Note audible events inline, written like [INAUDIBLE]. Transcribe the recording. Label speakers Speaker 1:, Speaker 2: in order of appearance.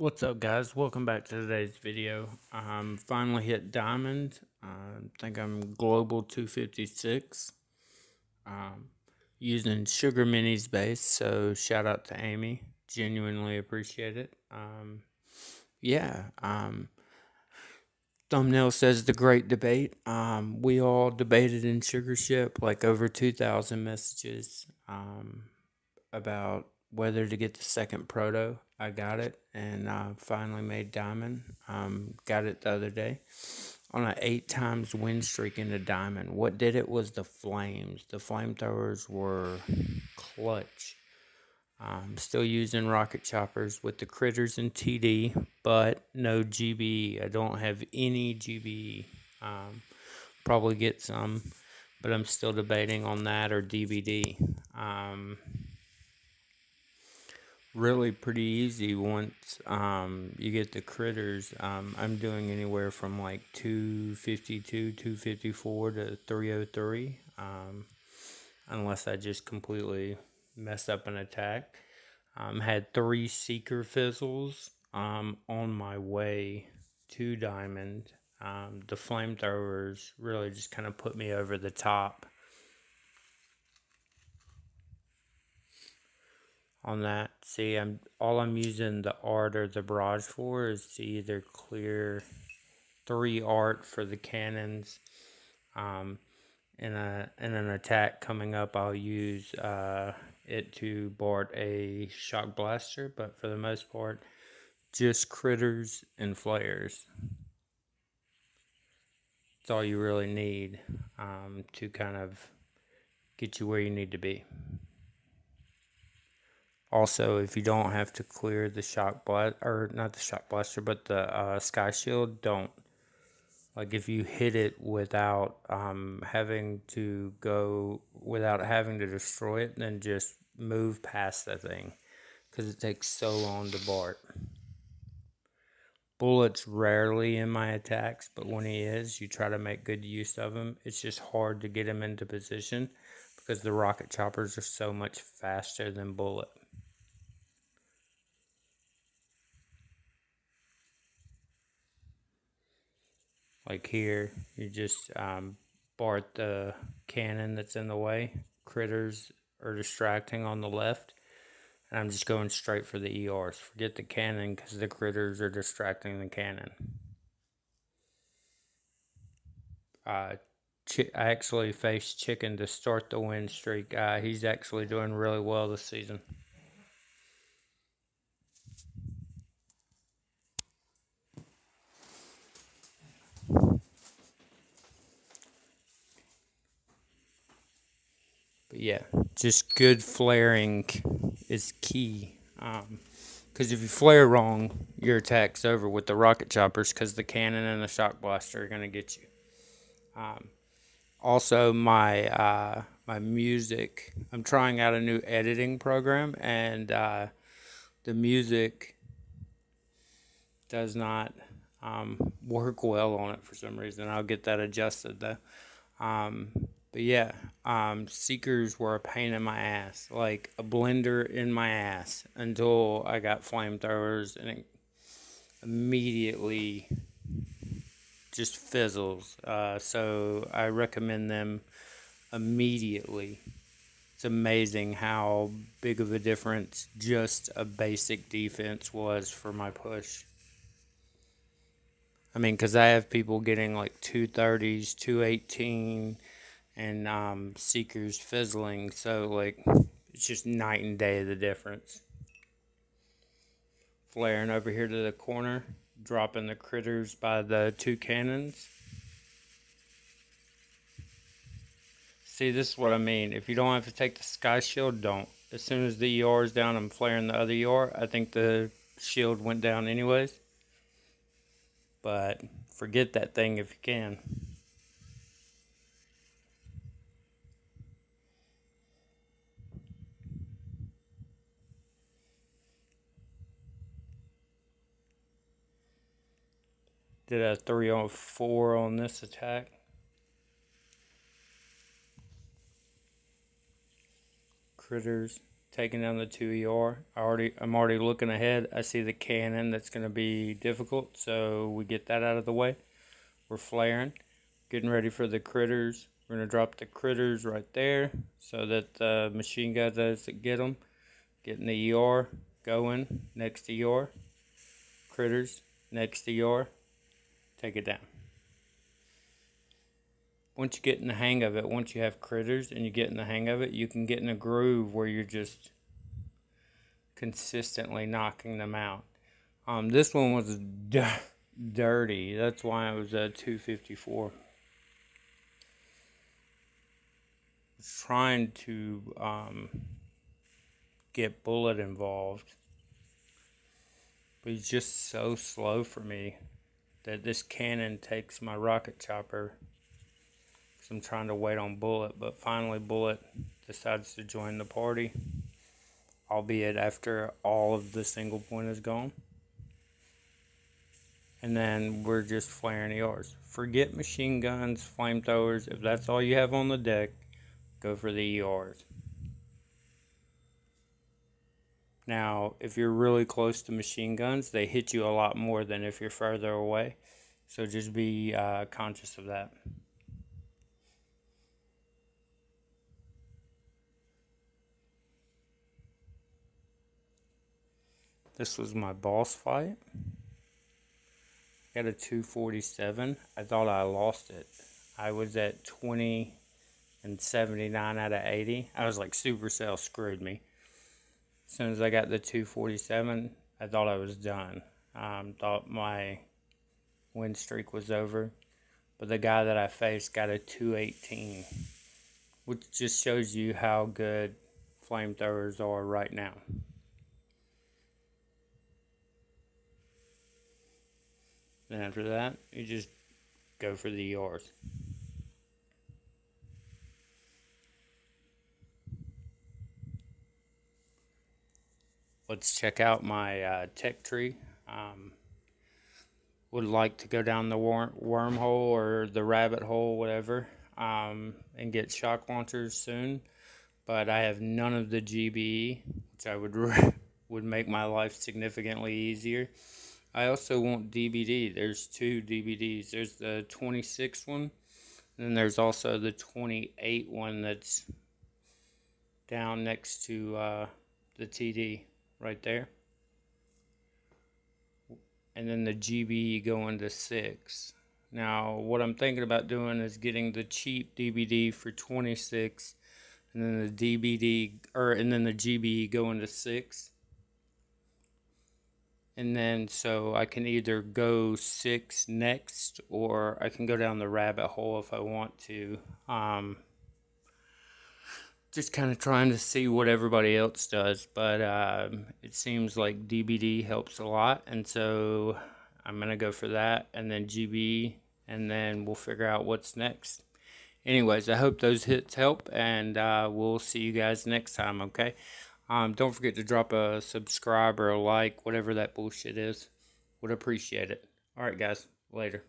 Speaker 1: What's up guys? Welcome back to today's video. Um, finally hit diamond. I think I'm global 256. Um, using Sugar Minis base, so shout out to Amy. Genuinely appreciate it. Um, yeah, um, thumbnail says the great debate. Um, we all debated in Sugar Ship like over 2,000 messages um, about whether to get the second proto. I got it and uh, finally made diamond. Um, got it the other day on an eight times win streak into diamond. What did it was the flames. The flamethrowers were clutch. I'm still using rocket choppers with the critters and TD, but no GB. I don't have any GB. Um, probably get some, but I'm still debating on that or DVD. Um, really pretty easy once um, you get the critters. Um, I'm doing anywhere from like 252, 254 to 303, um, unless I just completely mess up an attack. Um, had three seeker fizzles um, on my way to diamond. Um, the flamethrowers really just kind of put me over the top. On that. See, I'm all I'm using the art or the barrage for is to either clear three art for the cannons. Um, in a in an attack coming up, I'll use uh, it to board a shock blaster, but for the most part, just critters and flares. That's all you really need um, to kind of get you where you need to be. Also, if you don't have to clear the shock blast, or not the shock blaster, but the uh, sky shield, don't. Like if you hit it without um, having to go, without having to destroy it, then just move past the thing, because it takes so long to BART. Bullets rarely in my attacks, but when he is, you try to make good use of him. It's just hard to get him into position because the rocket choppers are so much faster than bullet. Like here you just um, BART the cannon that's in the way. Critters are distracting on the left. And I'm just going straight for the ERs forget the cannon because the critters are distracting the cannon. Uh, I actually faced Chicken to start the win streak. Uh, he's actually doing really well this season yeah, just good flaring is key. Because um, if you flare wrong, your attack's over with the rocket choppers because the cannon and the shock blaster are going to get you. Um, also, my uh, my music, I'm trying out a new editing program, and uh, the music does not um, work well on it for some reason. I'll get that adjusted though. Um, but yeah, um, seekers were a pain in my ass, like a blender in my ass until I got flamethrowers and it immediately just fizzles. Uh, so I recommend them immediately. It's amazing how big of a difference just a basic defense was for my push. I mean, because I have people getting like 230s, 218 and um, Seeker's fizzling. So, like, it's just night and day the difference. Flaring over here to the corner, dropping the critters by the two cannons. See, this is what I mean. If you don't have to take the sky shield, don't. As soon as the ER is down, I'm flaring the other ER. I think the shield went down anyways. But forget that thing if you can. Did a 304 on this attack. Critters. taking down the two ER. I already, I'm already looking ahead. I see the cannon that's going to be difficult, so we get that out of the way. We're flaring, getting ready for the critters. We're going to drop the critters right there so that the machine gun doesn't get them. Getting the ER going next to ER. Critters next to ER. Take it down once you get in the hang of it, once you have critters and you get in the hang of it, you can get in a groove where you're just consistently knocking them out. Um, this one was d- dirty. That's why it was a 254. Trying to um, get Bullet involved, but he's just so slow for me that this cannon takes my rocket chopper Cause I'm trying to wait on Bullet, but finally Bullet decides to join the party, albeit after all of the single point is gone. And then we're just flaring ERs. Forget machine guns, flamethrowers. If that's all you have on the deck, go for the ERs. Now, if you're really close to machine guns, they hit you a lot more than if you're further away. So just be uh, conscious of that. This was my boss fight. Got a 247. I thought I lost it. I was at 20 and 79 out of 80. I was like, Supercell screwed me. As soon as I got the 247, I thought I was done. Um, thought my win streak was over. But the guy that I faced got a 218, which just shows you how good flamethrowers are right now. Then after that, you just go for the ERs. Let's check out my uh, tech tree. Um, would like to go down the wor wormhole or the rabbit hole, whatever, um, and get shock launchers soon. But I have none of the GBE, which I would [LAUGHS] would make my life significantly easier. I also want DVD. There's two DVDs. There's the 26 one, and then there's also the 28 one that's down next to uh, the TD right there. And then the GB going to 6. Now, what I'm thinking about doing is getting the cheap DVD for 26 and then the DVD or and then the GB going to 6 and then so I can either go six next or I can go down the rabbit hole if I want to. Um, just kind of trying to see what everybody else does, but um, it seems like DBD helps a lot, and so I'm gonna go for that, and then GB, and then we'll figure out what's next. Anyways, I hope those hits help, and uh, we'll see you guys next time. Okay. Um, don't forget to drop a subscribe or a like, whatever that bullshit is. Would appreciate it. All right, guys. Later.